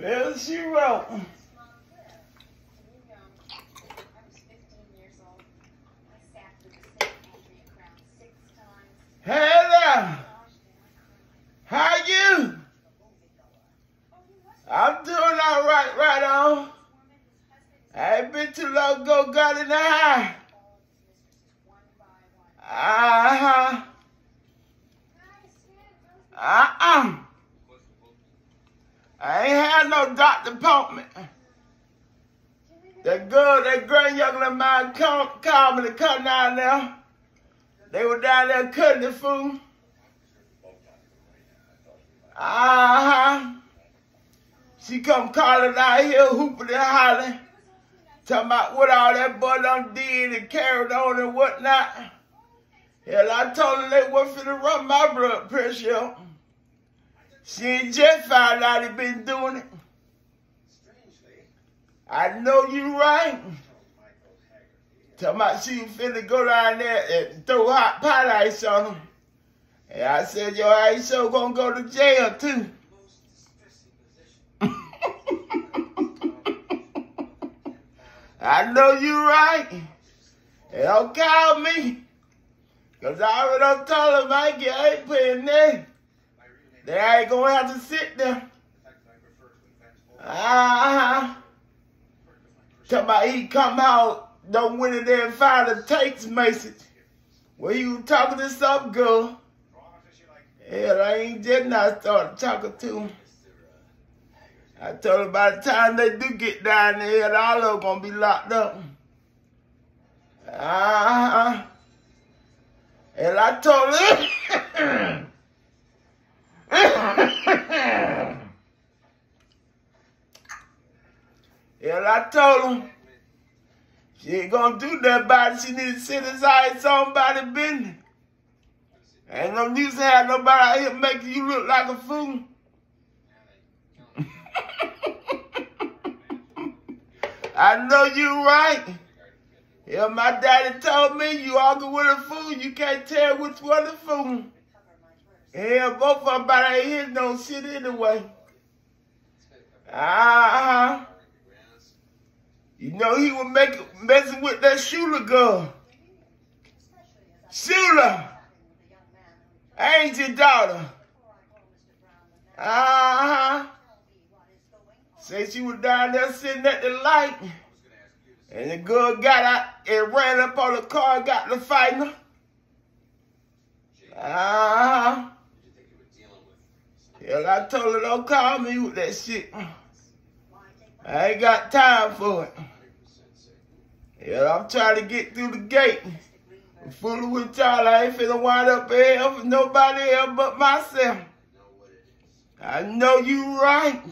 She wrote. Hey there. How you? I'm doing all right, right on. I been too long got in the high. Uh-huh. Uh-uh. I ain't had no doctor appointment. That girl, that grand young of mine come, called me to come down there. They were down there cutting the food. Uh-huh. She come calling out here, hooping and hollering. Talking about what all that boy done did and carried on and whatnot. Hell, I told her they wasn't finna run my blood pressure. She just found out he been doing it. Strangely, I know you right. Talking about she finna go down there and throw hot pot ice on him. And I said, yo, I ain't sure gonna go to jail too. I know you right. And don't call me. Cause I already told him I, I ain't paying that. They ain't gonna have to sit there. Ah, uh -huh. He come out, don't went in there and find a text message. Where you talking to some girl. Hell, I ain't just not started talking to him. I told him by the time they do get down there, all of them gonna be locked up. Uh-huh. And I told him, and I told him, she ain't gonna do that. She need to sit aside somebody business. Ain't no need to have nobody out here making you look like a fool. I know you right. Yeah, my daddy told me you argue with a fool, you can't tell which one a fool. Yeah, both of them about out here don't shit anyway. Ah, uh -huh. You know he was messing with that Shula girl. Shula, ain't your daughter. Uh-huh. Say she was down there sitting at the light. And the girl got out and ran up on the car and got to fighting her. Uh-huh. Hell, I told her don't call me with that shit. I ain't got time for it. Yeah, I'm trying to get through the gate. I'm fooling with y'all. I ain't finna wind up here for nobody else but myself. I know you right.